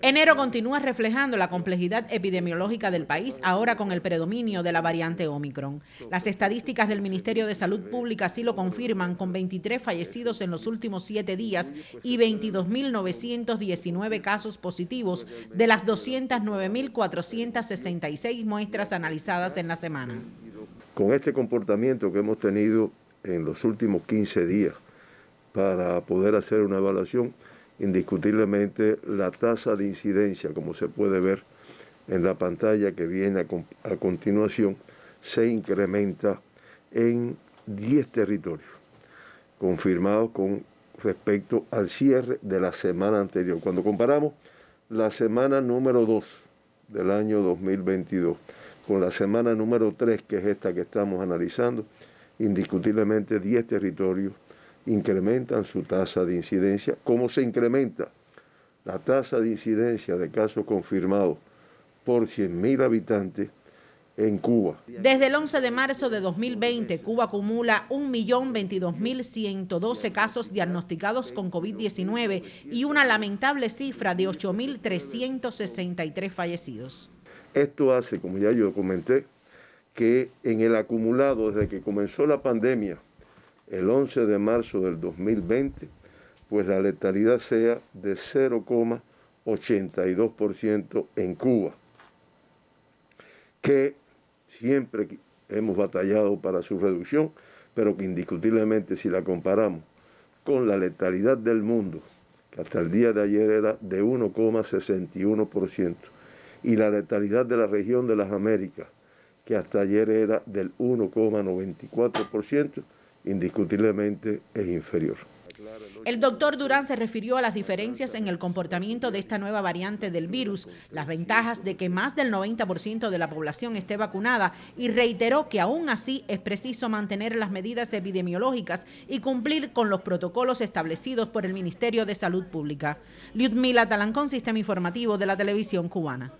Enero continúa reflejando la complejidad epidemiológica del país, ahora con el predominio de la variante Omicron. Las estadísticas del Ministerio de Salud Pública sí lo confirman, con 23 fallecidos en los últimos siete días y 22.919 casos positivos de las 209.466 muestras analizadas en la semana. Con este comportamiento que hemos tenido en los últimos 15 días para poder hacer una evaluación, indiscutiblemente la tasa de incidencia, como se puede ver en la pantalla que viene a, continuación, se incrementa en 10 territorios, confirmados con respecto al cierre de la semana anterior. Cuando comparamos la semana número 2 del año 2022 con la semana número 3, que es esta que estamos analizando, indiscutiblemente 10 territorios incrementan su tasa de incidencia. ¿Cómo se incrementa la tasa de incidencia de casos confirmados por 100.000 habitantes en Cuba? Desde el 11 de marzo de 2020, Cuba acumula 1.022.112 casos diagnosticados con COVID-19 y una lamentable cifra de 8.363 fallecidos. Esto hace, como ya yo comenté, que en el acumulado desde que comenzó la pandemia, el 11 de marzo del 2020, pues la letalidad sea de 0,82% en Cuba, que siempre hemos batallado para su reducción, pero que indiscutiblemente si la comparamos con la letalidad del mundo, que hasta el día de ayer era de 1,61%, y la letalidad de la región de las Américas, que hasta ayer era del 1,94%, indiscutiblemente es inferior. El doctor Durán se refirió a las diferencias en el comportamiento de esta nueva variante del virus, las ventajas de que más del 90% de la población esté vacunada y reiteró que aún así es preciso mantener las medidas epidemiológicas y cumplir con los protocolos establecidos por el Ministerio de Salud Pública. Liudmila Talancón, Sistema Informativo de la Televisión Cubana.